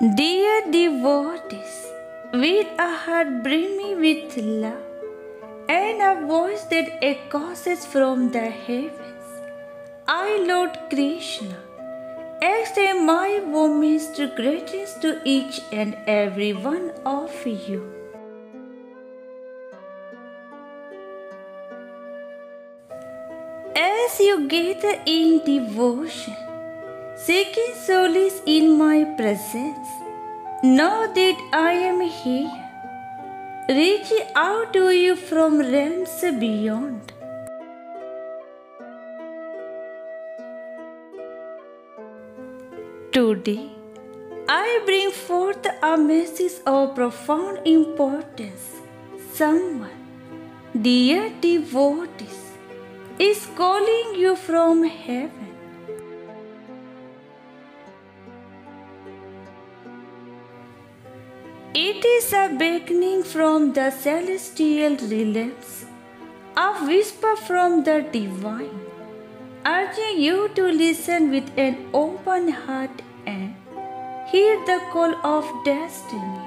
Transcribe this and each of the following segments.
Dear devotees, with a heart brimming with love, and a voice that echoes from the heavens, I, Lord Krishna, extend my warmest greetings to each and every one of you. As you gather in devotion, seeking solace in my presence, know that I am here, reaching out to you from realms beyond. Today, I bring forth a message of profound importance. Someone, dear devotees, is calling you from heaven. It is a beckoning from the celestial realms, a whisper from the divine, urging you to listen with an open heart and hear the call of destiny.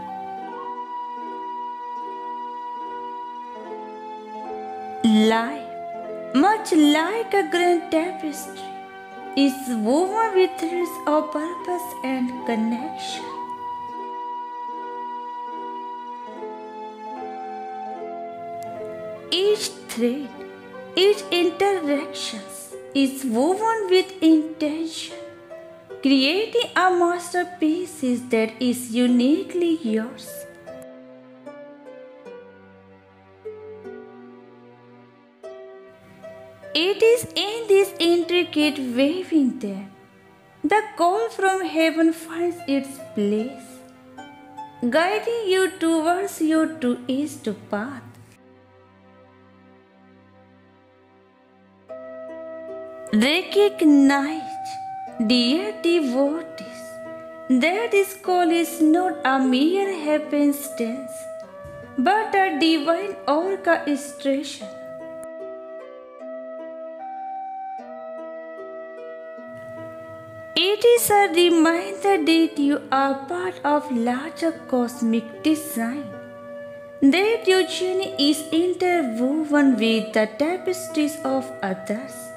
Life, much like a grand tapestry, is woven with threads of purpose and connection. Thread, each interaction is woven with intention, creating a masterpiece that is uniquely yours. It is in this intricate weaving that the call from heaven finds its place, guiding you towards your truest path. Recognize, dear devotees, that this call is not a mere happenstance, but a divine orchestration. It is a reminder that you are part of larger cosmic design, that your journey is interwoven with the tapestries of others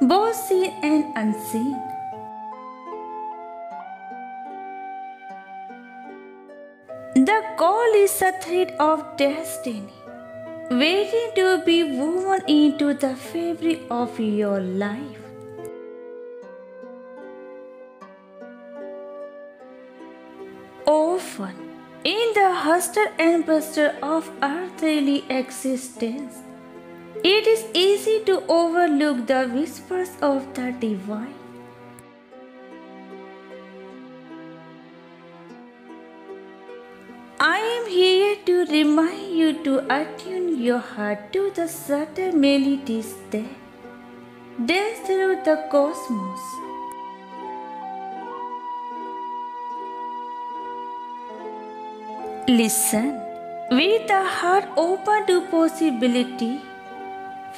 both seen and unseen. The call is a thread of destiny, waiting to be woven into the fabric of your life. Often, in the hustle and bustle of earthly existence, it is easy to overlook the whispers of the divine. I am here to remind you to attune your heart to the subtle melodies that dance through the cosmos. Listen with a heart open to possibility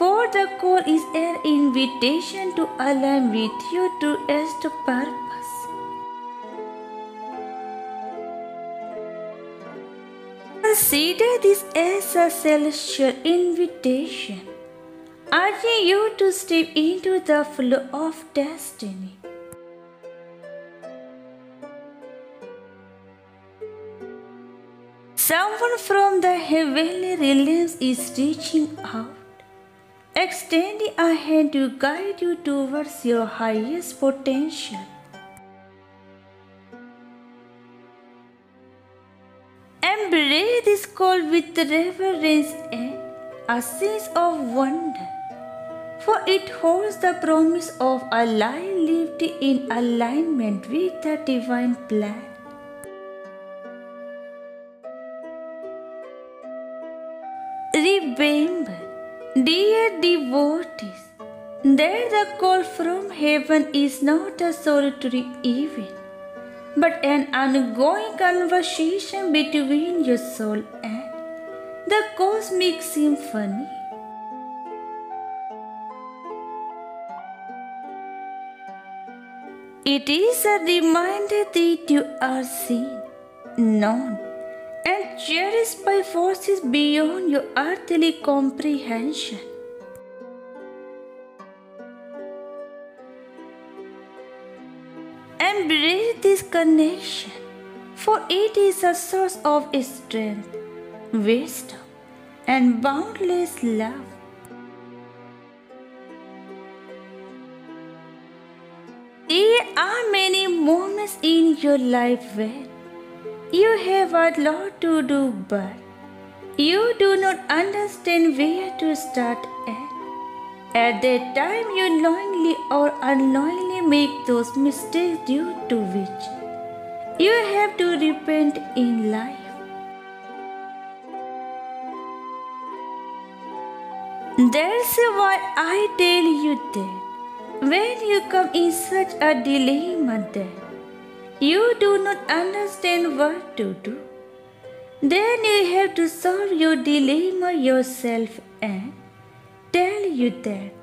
for the call is an invitation to align with your truest purpose. Consider this as a celestial invitation, urging you to step into the flow of destiny. Someone from the heavenly realms is reaching out extending a hand to guide you towards your highest potential. Embrace this call with reverence and a sense of wonder, for it holds the promise of a life lived in alignment with the divine plan. Devotees, that the call from heaven is not a solitary event, but an ongoing conversation between your soul and the cosmic symphony. It is a reminder that you are seen, known, and cherished by forces beyond your earthly comprehension. Embrace this connection, for it is a source of strength, wisdom, and boundless love. There are many moments in your life where you have a lot to do, but you do not understand where to start at. At that time, you knowingly or unknowingly make those mistakes due to which you have to repent in life. That's why I tell you that when you come in such a dilemma that you do not understand what to do, then you have to solve your dilemma yourself and tell you that.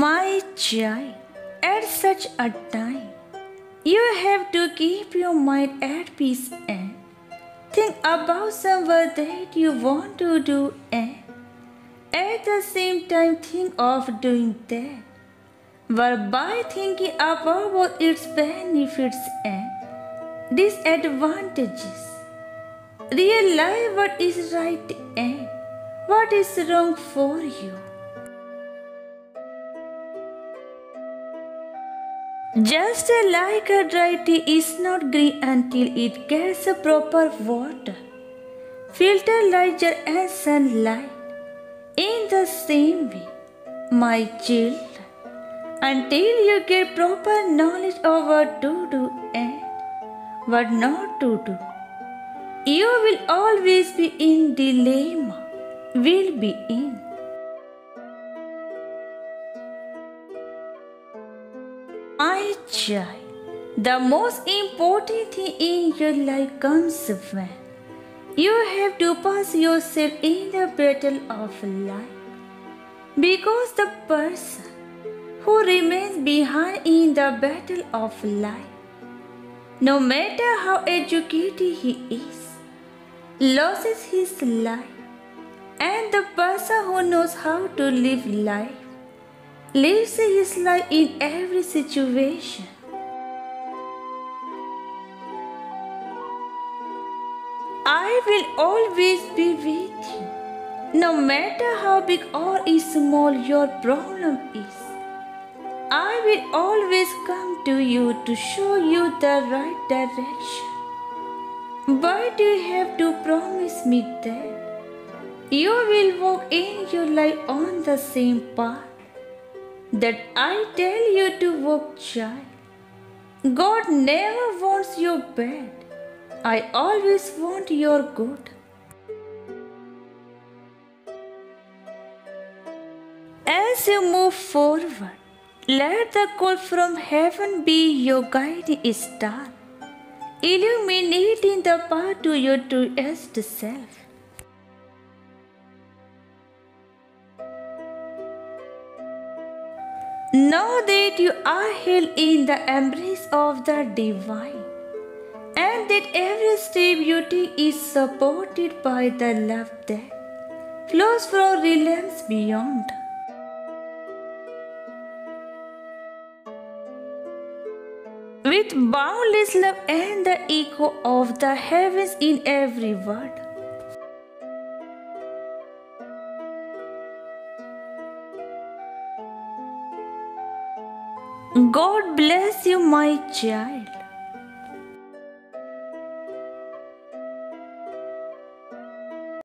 My child, at such a time, you have to keep your mind at peace and think about someone that you want to do and at the same time think of doing that. But by thinking about its benefits and disadvantages, realize what is right and what is wrong for you. Just like a dry tea is not green until it gets a proper water, fertilizer and sunlight. In the same way, my children, until you get proper knowledge of what to do and what not to do, you will always be in dilemma, will be in. Child, the most important thing in your life comes when you have to pass yourself in the battle of life. Because the person who remains behind in the battle of life, no matter how educated he is, loses his life. And the person who knows how to live life lives his life in every situation. I will always be with you, no matter how big or small your problem is. I will always come to you to show you the right direction. But you have to promise me that you will walk in your life on the same path that I tell you to walk, child. God never wants your bad. I always want your good. As you move forward, let the call from heaven be your guiding star, illuminating the path to your truest self. Know that you are held in the embrace of the divine, that every you take is supported by the love that flows from realms beyond. With boundless love and the echo of the heavens in every word. God bless you, my child.